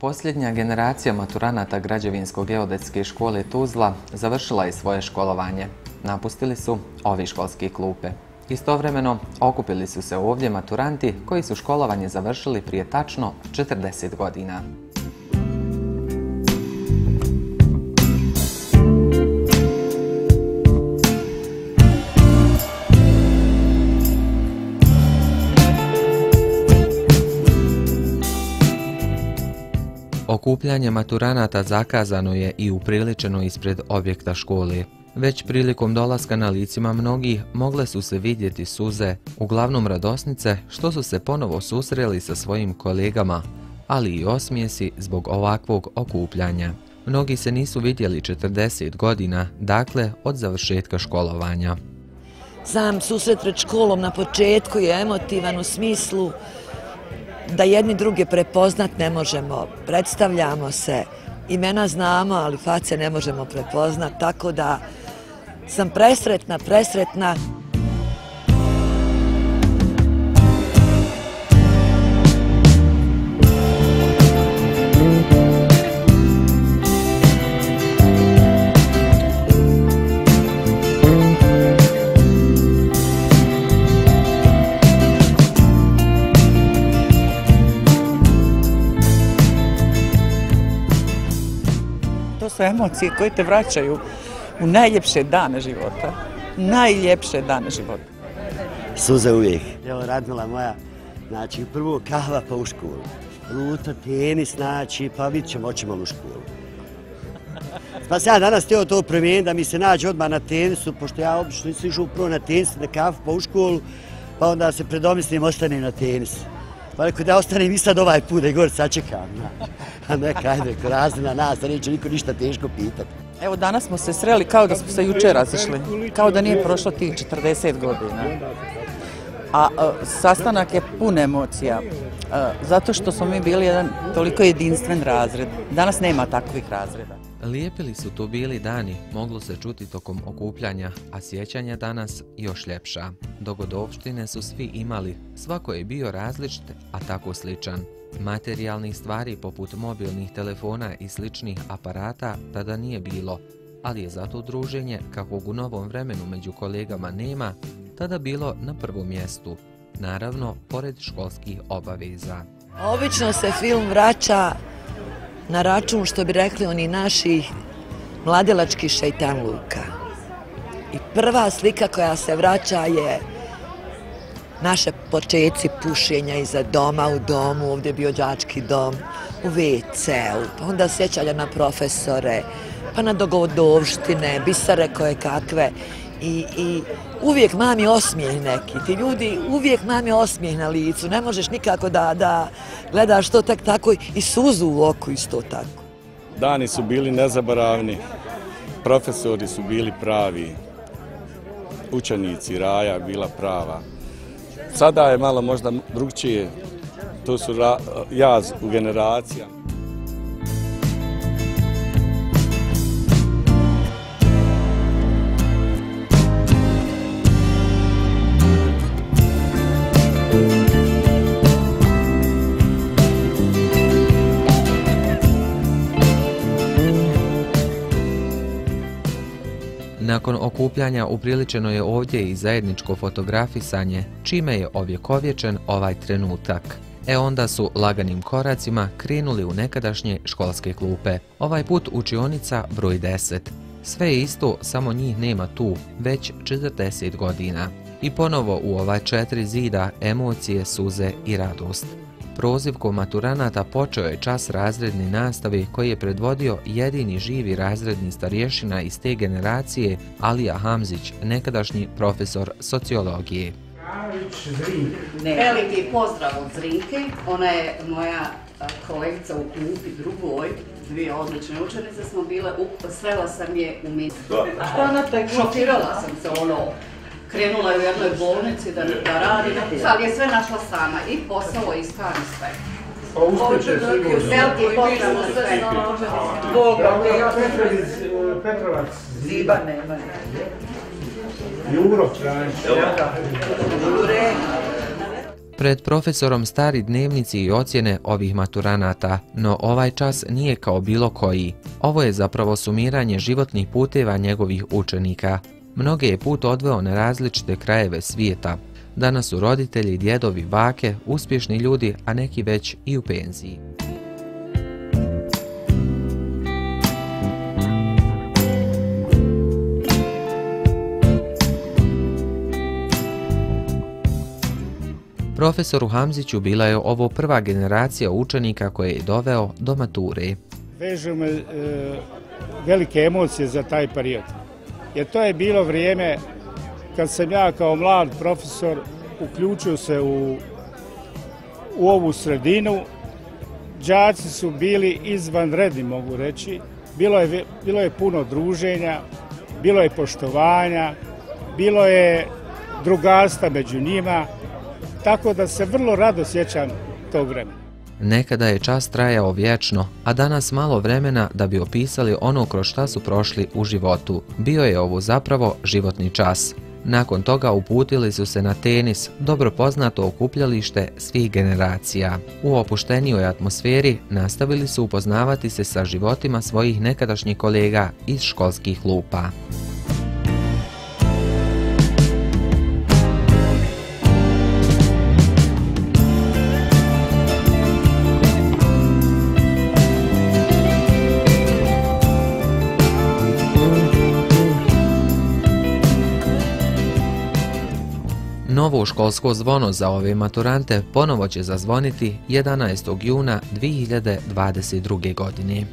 Posljednja generacija maturanata Građevinsko-geodetske škole Tuzla završila je svoje školovanje. Napustili su ovi školski klupe. Istovremeno okupili su se ovdje maturanti koji su školovanje završili prije tačno 40 godina. Okupljanje maturanata zakazano je i upriličeno ispred objekta škole. Već prilikom dolaska na licima mnogih mogle su se vidjeti suze, uglavnom radosnice što su se ponovo susreli sa svojim kolegama, ali i osmijesi zbog ovakvog okupljanja. Mnogi se nisu vidjeli 40 godina, dakle od završetka školovanja. Sam susret pred školom na početku je emotivan u smislu da jedni druge prepoznat ne možemo. Predstavljamo se, imena znamo, ali face ne možemo prepoznat, tako da sam presretna, presretna. To su emocije koje te vraćaju u najljepše dane života. Najljepše dane života. Suze uvijek. Evo Radmila moja, znači prvo kava pa u školu. Ruta, tenis, znači, pa vidit ćemo, oćemo u školu. Pa sam ja danas htio to promijeniti da mi se nađe odmah na tenisu, pošto ja obično nisam išao prvo na tenis, na kafu pa u školu, pa onda se predomislim ostanem na tenis. Pa rekao da ostanem i sad ovaj put da gore sačekam. A neka, ajde, razina nas, da neće niko ništa teško pitati. Evo danas smo se sreli kao da smo se jučer razišli, kao da nije prošlo tih 40 godina. A, a sastanak je pun emocija, a, zato što smo mi bili jedan toliko jedinstven razred. Danas nema takvih razreda. Lijepili su to bili dani, moglo se čuti tokom okupljanja, a sjećanja danas još ljepša. Dogodovštine su svi imali, svako je bio različit, a tako sličan. Materijalnih stvari poput mobilnih telefona i sličnih aparata tada nije bilo, ali je zato druženje, kakvog u novom vremenu među kolegama nema, tada bilo na prvom mjestu, naravno pored školskih obaveza. Obično se film vraća na račun, što bi rekli oni naši mladelački šeitan luka. I prva slika koja se vraća je naše početci pušenja iza doma u domu, ovdje je bio đački dom, u WC-u, pa onda sjećanja na profesore, pa na dogodovštine, bisare koje kakve. I, I uvijek mami osmijeh neki, ti ljudi uvijek mami osmijeh na licu, ne možeš nikako da, da gledaš to tak tako i suzu u oku isto tako. Dani su bili nezaboravni, profesori su bili pravi, učenici, raja bila prava. Sada je malo možda drugčije, to su jaz u generacijama. Nakon okupljanja upriličeno je ovdje i zajedničko fotografisanje, čime je ovjekovječen ovaj trenutak. E onda su laganim koracima krenuli u nekadašnje školske klupe. Ovaj put učionica broj 10. Sve je isto, samo njih nema tu, već 40 godina. I ponovo u ovaj četiri zida emocije, suze i radost prozivkom maturanata počeo je čas razredni nastavi koji je predvodio jedini živi razredni starješina iz te generacije, Alija Hamzić, nekadašnji profesor sociologije. Veliki pozdrav od Zrinke, ona je moja kolegica u klupi drugoj, dvije odlične učenice smo bile, srela sam je u misli. Šokirala sam se ono, krenula je u jednoj bolnici da, da radi, ali je sve našla sama, i posao, i stan, i sve. Pa uspjeće sigurno. Pozdrav za sve. Bog, Petrovac. Ziba nema. Juro, Franš. Pred profesorom stari dnevnici i ocjene ovih maturanata, no ovaj čas nije kao bilo koji. Ovo je zapravo sumiranje životnih puteva njegovih učenika. Mnoge je put odveo na različite krajeve svijeta. Danas su roditelji, djedovi, bake, uspješni ljudi, a neki već i u penziji. Profesoru Hamziću bila je ovo prva generacija učenika koje je doveo do mature. Vežu me e, velike emocije za taj period. Jer to je bilo vrijeme kad sam ja kao mlad profesor uključio se u, u ovu sredinu. Đaci su bili izvanredni, mogu reći. Bilo je, bilo je puno druženja, bilo je poštovanja, bilo je drugarstva među njima, tako da se vrlo rado sjećam tog vremena. Nekada je čas trajao vječno, a danas malo vremena da bi opisali ono kroz šta su prošli u životu. Bio je ovo zapravo životni čas. Nakon toga uputili su se na tenis, dobro poznato okupljalište svih generacija. U opuštenijoj atmosferi nastavili su upoznavati se sa životima svojih nekadašnjih kolega iz školskih lupa. Novo školsko zvono za ove maturante ponovo će zazvoniti 11. juna 2022. godine.